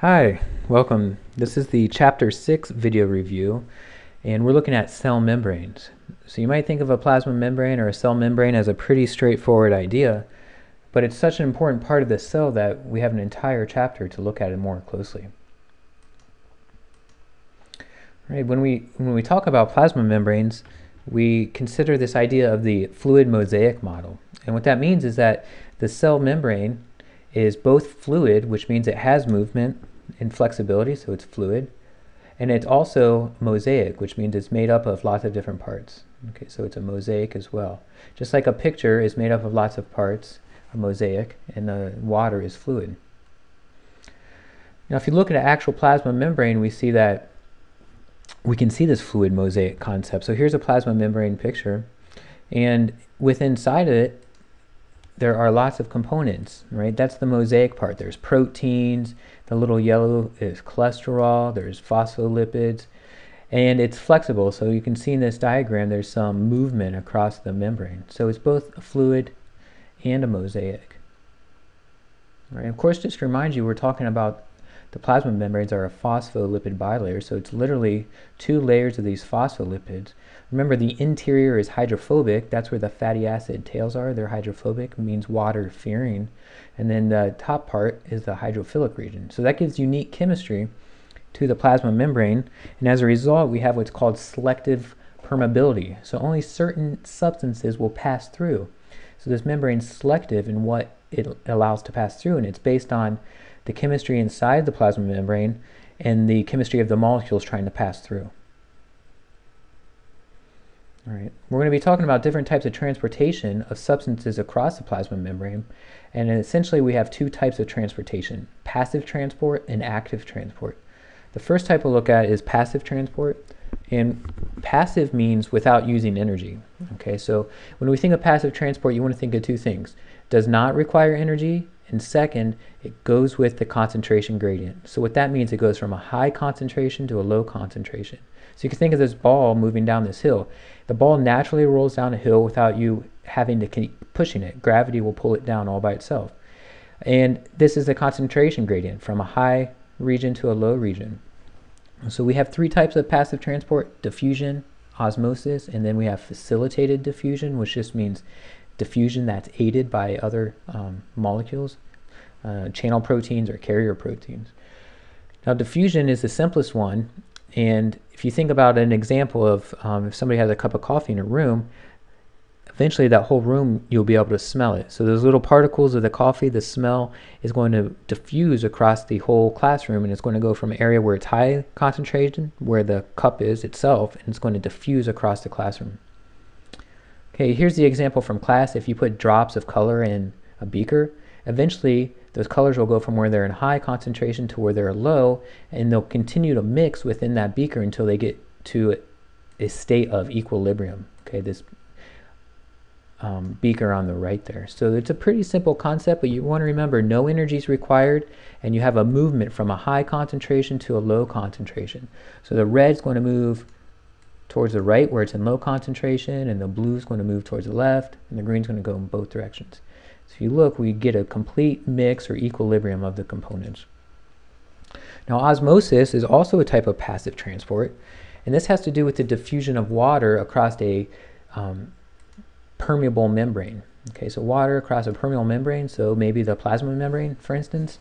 Hi, welcome. This is the chapter 6 video review and we're looking at cell membranes. So you might think of a plasma membrane or a cell membrane as a pretty straightforward idea, but it's such an important part of the cell that we have an entire chapter to look at it more closely. Right, when we when we talk about plasma membranes, we consider this idea of the fluid mosaic model. And what that means is that the cell membrane is both fluid, which means it has movement and flexibility, so it's fluid, and it's also mosaic, which means it's made up of lots of different parts. Okay, so it's a mosaic as well. Just like a picture is made up of lots of parts, a mosaic, and the water is fluid. Now, if you look at an actual plasma membrane, we see that we can see this fluid mosaic concept. So here's a plasma membrane picture, and within inside of it, there are lots of components, right? That's the mosaic part. There's proteins, the little yellow is cholesterol, there's phospholipids, and it's flexible. So you can see in this diagram there's some movement across the membrane. So it's both a fluid and a mosaic. Right? Of course, just to remind you, we're talking about the plasma membranes are a phospholipid bilayer, so it's literally two layers of these phospholipids. Remember, the interior is hydrophobic. That's where the fatty acid tails are. They're hydrophobic, means water fearing. And then the top part is the hydrophilic region. So that gives unique chemistry to the plasma membrane. And as a result, we have what's called selective permeability. So only certain substances will pass through. So this membrane is selective in what it allows to pass through, and it's based on the chemistry inside the plasma membrane and the chemistry of the molecules trying to pass through. All right, we're going to be talking about different types of transportation of substances across the plasma membrane, and essentially we have two types of transportation, passive transport and active transport. The first type we'll look at is passive transport, and passive means without using energy. Okay, so when we think of passive transport, you want to think of two things. Does not require energy and second, it goes with the concentration gradient. So what that means, it goes from a high concentration to a low concentration. So you can think of this ball moving down this hill. The ball naturally rolls down a hill without you having to keep pushing it. Gravity will pull it down all by itself. And this is the concentration gradient from a high region to a low region. So we have three types of passive transport, diffusion, osmosis, and then we have facilitated diffusion, which just means diffusion that's aided by other um, molecules, uh, channel proteins or carrier proteins. Now diffusion is the simplest one and if you think about an example of um, if somebody has a cup of coffee in a room, eventually that whole room you'll be able to smell it. So those little particles of the coffee, the smell is going to diffuse across the whole classroom and it's going to go from an area where it's high concentration, where the cup is itself, and it's going to diffuse across the classroom. Okay, here's the example from class. If you put drops of color in a beaker, eventually those colors will go from where they're in high concentration to where they're low, and they'll continue to mix within that beaker until they get to a state of equilibrium. Okay, this um, beaker on the right there. So it's a pretty simple concept, but you want to remember no energy is required, and you have a movement from a high concentration to a low concentration. So the red is going to move towards the right where it's in low concentration and the blue is going to move towards the left and the green is going to go in both directions. So if you look, we get a complete mix or equilibrium of the components. Now osmosis is also a type of passive transport and this has to do with the diffusion of water across a um, permeable membrane. Okay, so water across a permeable membrane, so maybe the plasma membrane, for instance.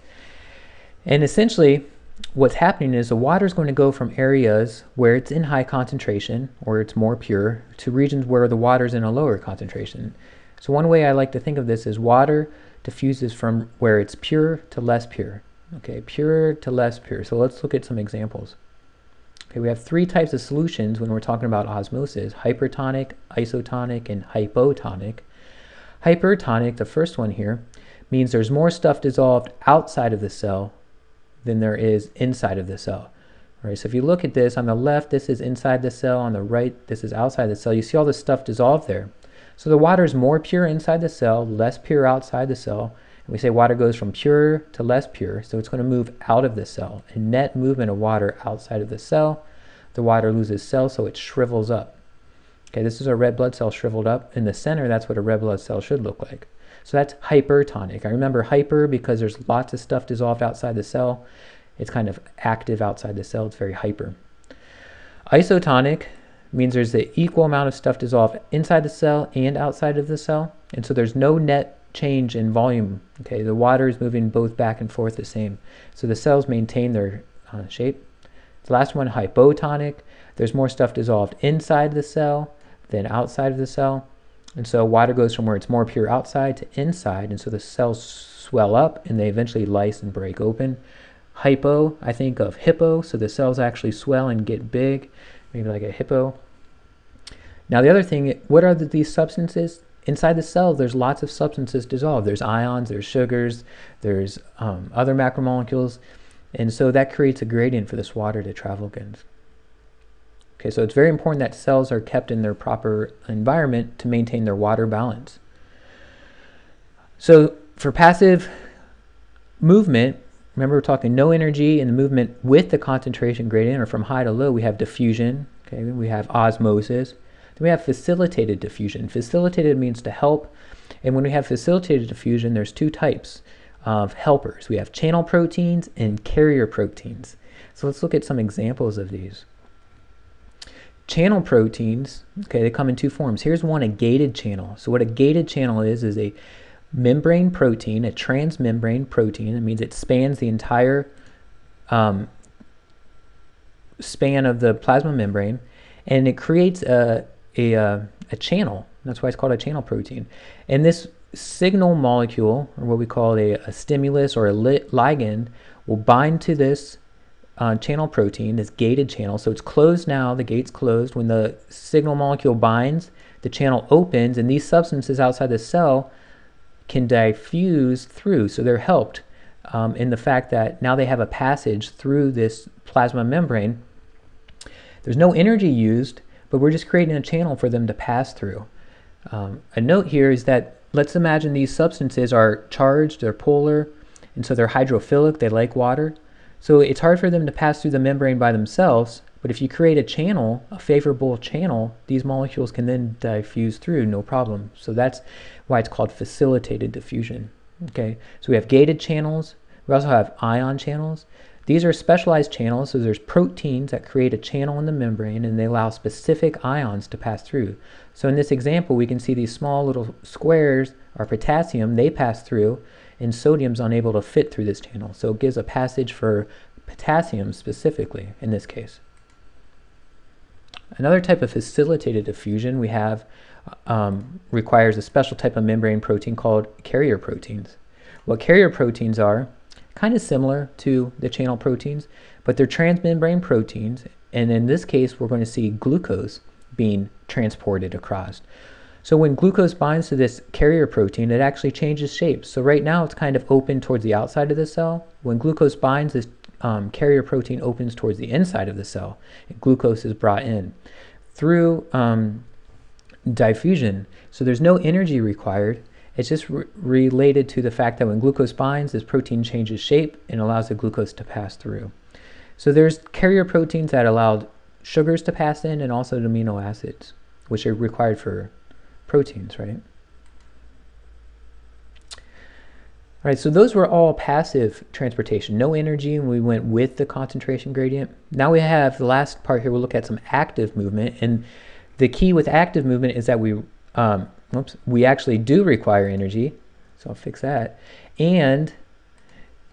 And essentially, what's happening is the water is going to go from areas where it's in high concentration or it's more pure to regions where the water is in a lower concentration. So one way I like to think of this is water diffuses from where it's pure to less pure. Okay, pure to less pure. So let's look at some examples. Okay, we have three types of solutions when we're talking about osmosis, hypertonic, isotonic, and hypotonic. Hypertonic, the first one here, means there's more stuff dissolved outside of the cell than there is inside of the cell. All right, so if you look at this, on the left, this is inside the cell. On the right, this is outside the cell. You see all this stuff dissolved there. So the water is more pure inside the cell, less pure outside the cell. And we say water goes from pure to less pure, so it's going to move out of the cell. A net movement of water outside of the cell. The water loses cell, so it shrivels up. Okay, this is a red blood cell shriveled up. In the center, that's what a red blood cell should look like. So that's hypertonic. I remember hyper because there's lots of stuff dissolved outside the cell. It's kind of active outside the cell. It's very hyper. Isotonic means there's the equal amount of stuff dissolved inside the cell and outside of the cell. And so there's no net change in volume. Okay, the water is moving both back and forth the same. So the cells maintain their uh, shape. The last one, hypotonic. There's more stuff dissolved inside the cell than outside of the cell. And so water goes from where it's more pure outside to inside. And so the cells swell up and they eventually lyse and break open. Hypo, I think of hippo. So the cells actually swell and get big, maybe like a hippo. Now the other thing, what are the, these substances? Inside the cell, there's lots of substances dissolved. There's ions, there's sugars, there's um, other macromolecules. And so that creates a gradient for this water to travel against. Okay, so it's very important that cells are kept in their proper environment to maintain their water balance. So for passive movement, remember we're talking no energy in the movement with the concentration gradient or from high to low, we have diffusion, okay, we have osmosis. Then we have facilitated diffusion. Facilitated means to help, and when we have facilitated diffusion, there's two types of helpers. We have channel proteins and carrier proteins. So let's look at some examples of these. Channel proteins, okay, they come in two forms. Here's one, a gated channel. So what a gated channel is, is a membrane protein, a transmembrane protein. It means it spans the entire um, span of the plasma membrane, and it creates a, a, uh, a channel. That's why it's called a channel protein. And this signal molecule, or what we call a, a stimulus or a ligand, will bind to this uh, channel protein, this gated channel. So it's closed now, the gate's closed. When the signal molecule binds, the channel opens, and these substances outside the cell can diffuse through. So they're helped um, in the fact that now they have a passage through this plasma membrane. There's no energy used, but we're just creating a channel for them to pass through. Um, a note here is that let's imagine these substances are charged, they're polar, and so they're hydrophilic, they like water. So it's hard for them to pass through the membrane by themselves, but if you create a channel, a favorable channel, these molecules can then diffuse through, no problem. So that's why it's called facilitated diffusion. Okay, so we have gated channels. We also have ion channels. These are specialized channels, so there's proteins that create a channel in the membrane and they allow specific ions to pass through. So in this example, we can see these small little squares are potassium, they pass through, and sodium's unable to fit through this channel. So it gives a passage for potassium specifically in this case. Another type of facilitated diffusion we have um, requires a special type of membrane protein called carrier proteins. What carrier proteins are, kind of similar to the channel proteins, but they're transmembrane proteins, and in this case we're going to see glucose being transported across. So when glucose binds to this carrier protein, it actually changes shape. So right now it's kind of open towards the outside of the cell. When glucose binds, this um, carrier protein opens towards the inside of the cell. Glucose is brought in through um, diffusion. So there's no energy required. It's just re related to the fact that when glucose binds, this protein changes shape and allows the glucose to pass through. So there's carrier proteins that allow sugars to pass in and also amino acids, which are required for proteins, right? All right, so those were all passive transportation, no energy, and we went with the concentration gradient. Now we have the last part here, we'll look at some active movement, and the key with active movement is that we, um, we actually do require energy, so I'll fix that, and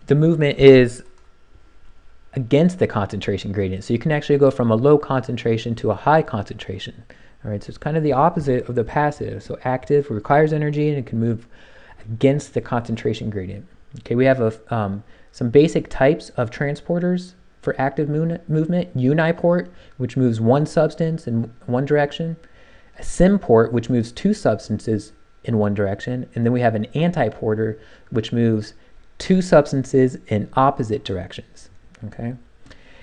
the movement is against the concentration gradient. So you can actually go from a low concentration to a high concentration. All right, so it's kind of the opposite of the passive. So active requires energy and it can move against the concentration gradient. Okay, we have a, um, some basic types of transporters for active movement. Uniport, which moves one substance in one direction. A symport, which moves two substances in one direction. And then we have an antiporter, which moves two substances in opposite directions. Okay.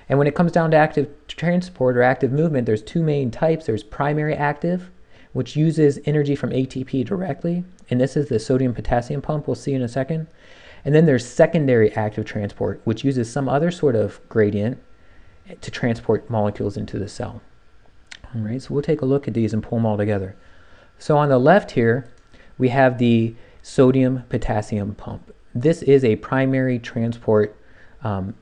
And when it comes down to active transport or active movement, there's two main types. There's primary active, which uses energy from ATP directly, and this is the sodium potassium pump we'll see in a second. And then there's secondary active transport, which uses some other sort of gradient to transport molecules into the cell. All right, so we'll take a look at these and pull them all together. So on the left here, we have the sodium potassium pump. This is a primary transport um,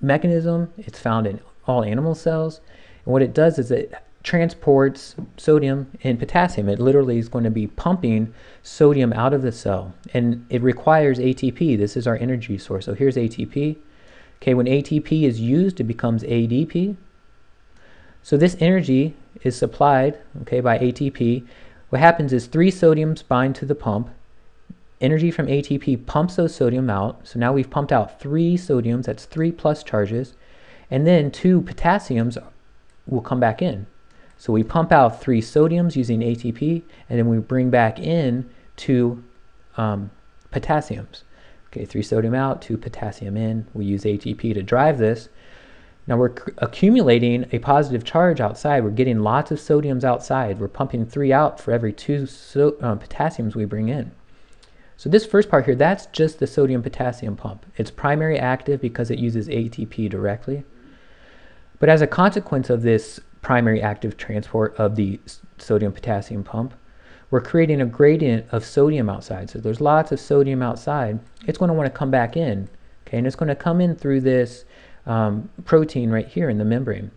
mechanism. It's found in all animal cells. And what it does is it transports sodium and potassium. It literally is going to be pumping sodium out of the cell. And it requires ATP. This is our energy source. So here's ATP. Okay, when ATP is used, it becomes ADP. So this energy is supplied, okay, by ATP. What happens is three sodiums bind to the pump. Energy from ATP pumps those sodium out. So now we've pumped out three sodiums, that's three plus charges. And then two potassiums will come back in. So we pump out three sodiums using ATP, and then we bring back in two um, potassiums. Okay, three sodium out, two potassium in. We use ATP to drive this. Now we're accumulating a positive charge outside. We're getting lots of sodiums outside. We're pumping three out for every two so, um, potassiums we bring in. So this first part here, that's just the sodium potassium pump. It's primary active because it uses ATP directly. But as a consequence of this primary active transport of the sodium potassium pump, we're creating a gradient of sodium outside. So there's lots of sodium outside. It's going to want to come back in. Okay, and it's going to come in through this um, protein right here in the membrane.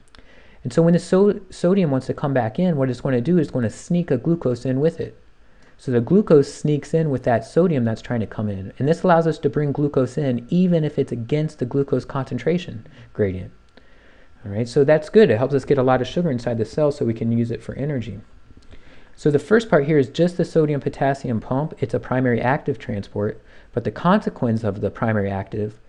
And so when the so sodium wants to come back in, what it's going to do is going to sneak a glucose in with it. So the glucose sneaks in with that sodium that's trying to come in. And this allows us to bring glucose in even if it's against the glucose concentration gradient. All right, so that's good. It helps us get a lot of sugar inside the cell so we can use it for energy. So the first part here is just the sodium potassium pump. It's a primary active transport, but the consequence of the primary active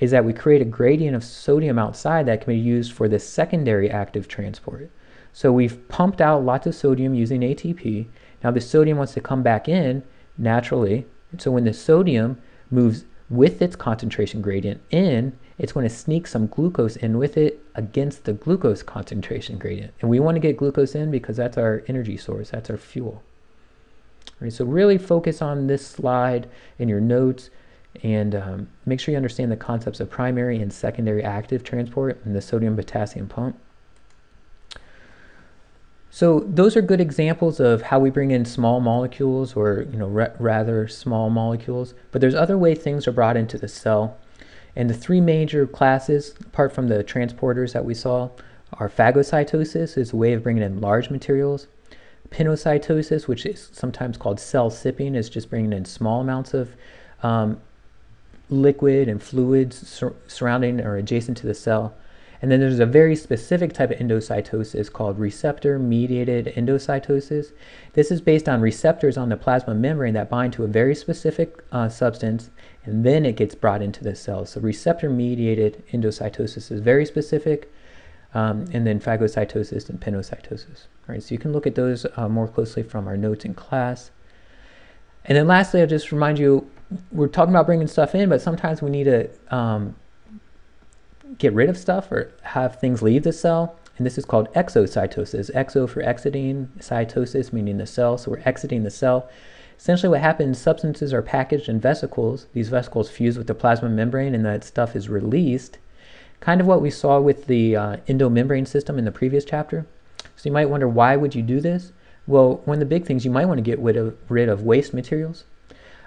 is that we create a gradient of sodium outside that can be used for the secondary active transport. So we've pumped out lots of sodium using ATP. Now the sodium wants to come back in naturally. So when the sodium moves with its concentration gradient in, it's going to sneak some glucose in with it against the glucose concentration gradient. And we want to get glucose in because that's our energy source, that's our fuel. All right, so really focus on this slide in your notes and um, make sure you understand the concepts of primary and secondary active transport and the sodium potassium pump. So those are good examples of how we bring in small molecules or you know rather small molecules, but there's other way things are brought into the cell. And the three major classes, apart from the transporters that we saw, are phagocytosis, is a way of bringing in large materials. Pinocytosis, which is sometimes called cell sipping, is just bringing in small amounts of um, liquid and fluids sur surrounding or adjacent to the cell. And then there's a very specific type of endocytosis called receptor mediated endocytosis. This is based on receptors on the plasma membrane that bind to a very specific uh, substance and then it gets brought into the cell. So receptor mediated endocytosis is very specific. Um, and then phagocytosis and pinocytosis. All right, so you can look at those uh, more closely from our notes in class. And then lastly, I'll just remind you, we're talking about bringing stuff in, but sometimes we need to um, get rid of stuff or have things leave the cell. And this is called exocytosis. Exo for exiting, cytosis meaning the cell. So we're exiting the cell. Essentially what happens, substances are packaged in vesicles. These vesicles fuse with the plasma membrane and that stuff is released. Kind of what we saw with the uh, endomembrane system in the previous chapter. So you might wonder, why would you do this? Well, one of the big things, you might want to get rid of, rid of waste materials.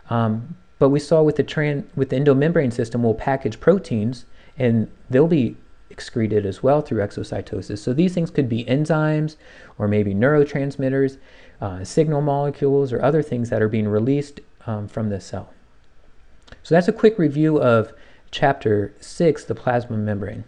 Um, but we saw with the, tran with the endomembrane system, we'll package proteins and they'll be excreted as well through exocytosis. So these things could be enzymes or maybe neurotransmitters, uh, signal molecules, or other things that are being released um, from the cell. So that's a quick review of chapter 6, the plasma membrane.